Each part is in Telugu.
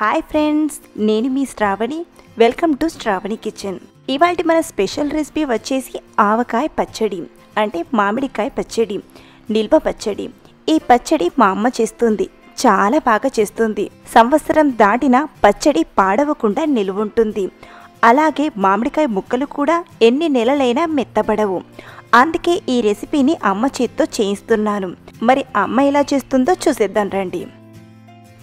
హాయ్ ఫ్రెండ్స్ నేను మీ Sravani. Welcome to Sravani kitchen ఇవాళ మన స్పెషల్ రెసిపీ వచ్చేసి ఆవకాయ పచ్చడి అంటే మామిడికాయ పచ్చడి నిల్వ పచ్చడి. ఈ పచ్చడి మా అమ్మ చేస్తుంది చాలా బాగా చేస్తుంది. సంవత్సరం దాటిన పచ్చడి పాడవకుండా నిలువుంటుంది అలాగే మామిడికాయ ముక్కలు కూడా ఎన్ని నెలలైనా మెత్తబడవు. అందుకే ఈ రెసిపీని అమ్మ చేత్తో చేయిస్తున్నాను. మరి అమ్మ ఎలా చేస్తుందో చూసేద్దాం రండి.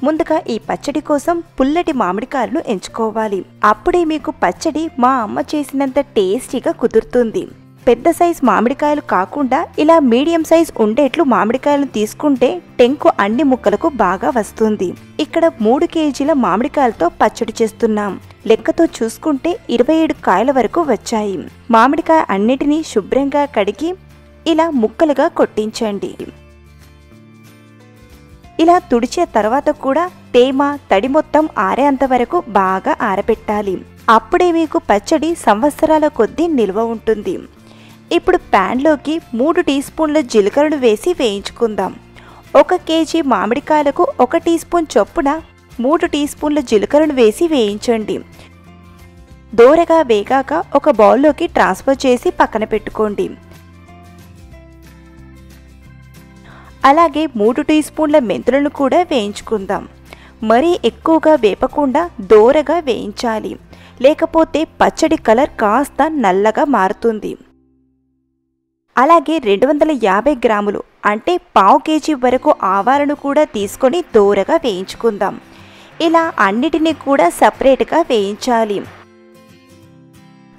ముందుగా ఈ పచ్చడి కోసం పుల్లటి మామిడికాయలను ఎంచుకోవాలి. అప్పుడే మీకు పచ్చడి మా అమ్మ చేసినంత టేస్టీగా కుదురుతుంది. పెద్ద సైజ్ మామిడికాయలు కాకుండా ఇలా మీడియం సైజ్ ఉండేట్లు మామిడికాయలను తీసుకుంటే టెంకు అన్ని ముక్కలకు బాగా వస్తుంది. ఇక్కడ మూడు కేజీల మామిడికాయలతో పచ్చడి చేస్తున్నాం. లెక్కతో చూసుకుంటే ఇరవై ఏడు కాయల వరకు వచ్చాయి. మామిడికాయ అన్నిటినీ శుభ్రంగా కడిగి ఇలా ముక్కలుగా కొట్టించండి. ఇలా తుడిచే తర్వాత కూడా తేమ తడి మొత్తం ఆరేంత వరకు బాగా ఆరబెట్టాలి. అప్పుడే మీకు పచ్చడి సంవత్సరాల కొద్దీ నిల్వ ఉంటుంది. ఇప్పుడు ప్యాన్లోకి మూడు టీ స్పూన్ల జీలకర్రను వేసి వేయించుకుందాం. ఒక కేజీ మామిడికాయలకు ఒక టీ స్పూన్ చొప్పున మూడు టీ స్పూన్ల జీలకర్రను వేసి వేయించండి. దోరగా వేగాక ఒక బౌల్లోకి ట్రాన్స్ఫర్ చేసి పక్కన పెట్టుకోండి. అలాగే మూడు టీ స్పూన్ల మెంతులను కూడా వేయించుకుందాం. మరీ ఎక్కువగా వేపకుండా దోరగా వేయించాలి. లేకపోతే పచ్చడి కలర్ కాస్త నల్లగా మారుతుంది. అలాగే రెండు వందల యాభై గ్రాములు అంటే పావు కేజీ వరకు ఆవాలను కూడా తీసుకొని దోరగా వేయించుకుందాం. ఇలా అన్నిటినీ కూడా సపరేట్గా వేయించాలి.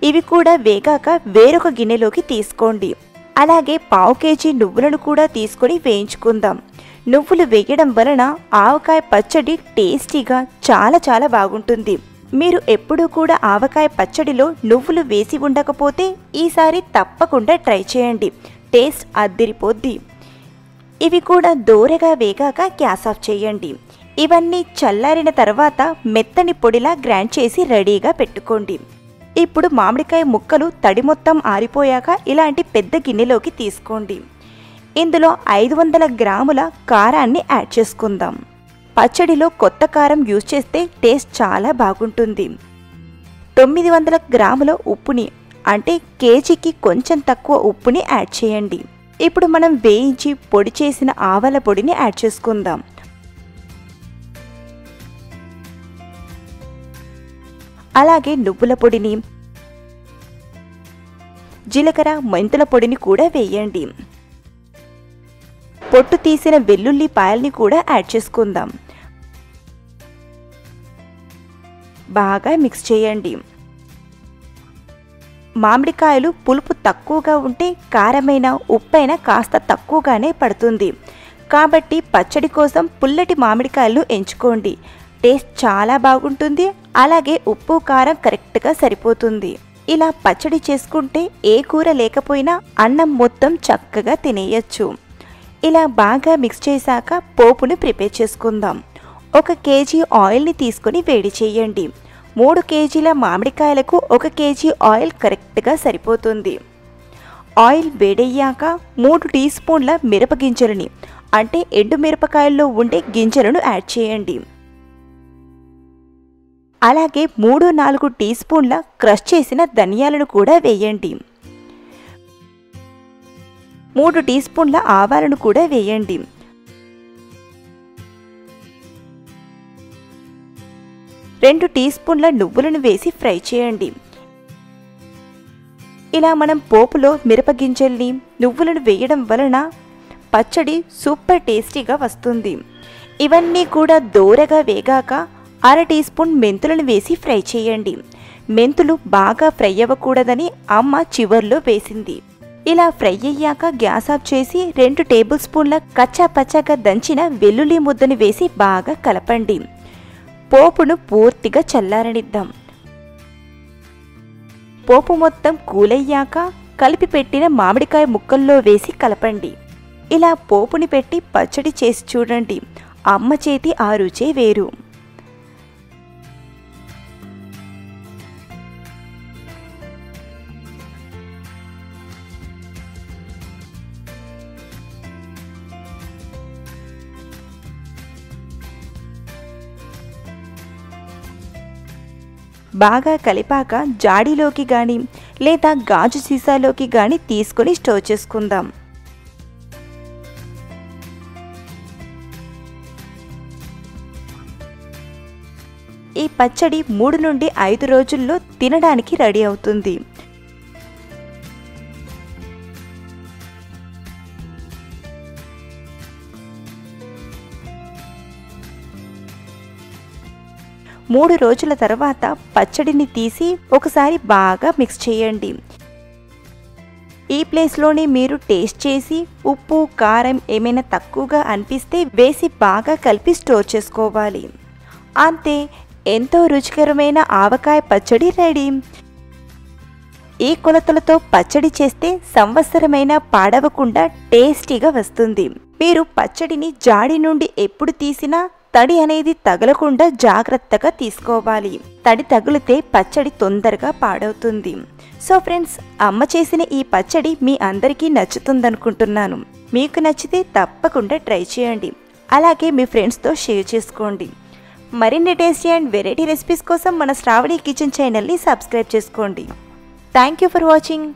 ఇవి కూడా వేగాక వేరొక గిన్నెలోకి తీసుకోండి. అలాగే పావు కేజీ నువ్వులను కూడా తీసుకొని వేయించుకుందాం. నువ్వులు వేయడం వలన ఆవకాయ పచ్చడి టేస్టీగా చాలా చాలా బాగుంటుంది. మీరు ఎప్పుడూ కూడా ఆవకాయ పచ్చడిలో నువ్వులు వేసి ఉండకపోతే ఈసారి తప్పకుండా ట్రై చేయండి. టేస్ట్ అద్దిరిపోద్ది. ఇవి కూడా దోరగా వేగాక గ్యాస్ ఆఫ్ చేయండి. ఇవన్నీ చల్లారిన తర్వాత మెత్తని పొడిలా గ్రైండ్ చేసి రెడీగా పెట్టుకోండి. ఇప్పుడు మామిడికాయ ముక్కలు తడి మొత్తం ఆరిపోయాక ఇలాంటి పెద్ద గిన్నెలోకి తీసుకోండి. ఇందులో ఐదు వందల గ్రాముల కారాన్ని యాడ్ చేసుకుందాం. పచ్చడిలో కొత్త కారం యూజ్ చేస్తే టేస్ట్ చాలా బాగుంటుంది. తొమ్మిది వందల గ్రాముల ఉప్పుని అంటే కేజీకి కొంచెం తక్కువ ఉప్పుని యాడ్ చేయండి. ఇప్పుడు మనం వేయించి పొడి చేసిన ఆవల పొడిని యాడ్ చేసుకుందాం. అలాగే నువ్వుల పొడిని జీలకర్ర మెంతుల పొడిని కూడా వేయండి. పొట్టు తీసిన వెల్లుల్లి పాయల్ని కూడా యాడ్ చేసుకుందాం. బాగా మిక్స్ చేయండి. మామిడికాయలు పులుపు తక్కువగా ఉంటే కారమైన ఉప్పైన కాస్త తక్కువగానే పడుతుంది. కాబట్టి పచ్చడి కోసం పుల్లటి మామిడికాయలు ఎంచుకోండి. టేస్ట్ చాలా బాగుంటుంది. అలాగే ఉప్పు కారం కరెక్ట్గా సరిపోతుంది. ఇలా పచ్చడి చేసుకుంటే ఏ కూర లేకపోయినా అన్నం మొత్తం చక్కగా తినేయచ్చు. ఇలా బాగా మిక్స్ చేశాక పోపును ప్రిపేర్ చేసుకుందాం. ఒక కేజీ ఆయిల్ని తీసుకొని వేడి చేయండి. మూడు కేజీల మామిడికాయలకు ఒక కేజీ ఆయిల్ కరెక్ట్గా సరిపోతుంది. ఆయిల్ వేడయ్యాక మూడు టీ స్పూన్ల మిరప గింజలని అంటే ఎండు మిరపకాయల్లో ఉండే గింజలను యాడ్ చేయండి. అలాగే మూడు నాలుగు టీ స్పూన్ల క్రష్ చేసిన ధనియాలను కూడా వేయండి. మూడు టీ స్పూన్ల ఆవాలను కూడా వేయండి. రెండు టీ స్పూన్ల నువ్వులను వేసి ఫ్రై చేయండి. ఇలా మనం పోపులో మిరపగింజల్ని నువ్వులను వేయడం వలన పచ్చడి సూపర్ టేస్టీగా వస్తుంది. ఇవన్నీ కూడా దోరగా వేగాక అర టీ స్పూన్ మెంతులను వేసి ఫ్రై చేయండి. మెంతులు బాగా ఫ్రై అవ్వకూడదని అమ్మ చివర్లో వేసింది. ఇలా ఫ్రై అయ్యాక గ్యాస్ ఆఫ్ చేసి రెండు టేబుల్ స్పూన్ల కచ్చా పచ్చాగా దంచిన వెల్లుల్లి ముద్దని వేసి బాగా కలపండి. పోపును పూర్తిగా చల్లారనిద్దాం. పోపు మొత్తం కూలయ్యాక కలిపి పెట్టిన మామిడికాయ ముక్కల్లో వేసి కలపండి. ఇలా పోపుని పెట్టి పచ్చడి చేసి చూడండి. అమ్మ చేతి ఆ రుచే వేరు. బాగా కలిపాక జాడీలోకి కానీ లేదా గాజు సీసాలోకి కానీ తీసుకొని స్టోర్ చేసుకుందాం. ఈ పచ్చడి మూడు నుండి ఐదు రోజుల్లో తినడానికి రెడీ అవుతుంది. మూడు రోజుల తర్వాత పచ్చడిని తీసి ఒకసారి బాగా మిక్స్ చేయండి. ఈ ప్లేస్లోనే మీరు టేస్ట్ చేసి ఉప్పు కారం ఏమైనా తక్కువగా అనిపిస్తే వేసి బాగా కలిపి స్టోర్ చేసుకోవాలి. అంతే ఎంతో రుచికరమైన ఆవకాయ పచ్చడి రెడీ ఈ కొలతలతో పచ్చడి చేస్తే సంవత్సరమైన పాడవకుండా టేస్టీగా వస్తుంది. మీరు పచ్చడిని జాడి నుండి ఎప్పుడు తీసినా తడి అనేది తగలకుండా జాగ్రత్తగా తీసుకోవాలి. తడి తగిలితే పచ్చడి తొందరగా పాడవుతుంది. సో ఫ్రెండ్స్ అమ్మ చేసిన ఈ పచ్చడి మీ అందరికీ నచ్చుతుందనుకుంటున్నాను. మీకు నచ్చితే తప్పకుండా ట్రై చేయండి. అలాగే మీ ఫ్రెండ్స్తో షేర్ చేసుకోండి. మరిన్ని టేస్టీ అండ్ వెరైటీ రెసిపీస్ కోసం మన శ్రావణి కిచెన్ ఛానల్ని సబ్స్క్రైబ్ చేసుకోండి. Thank you for watching.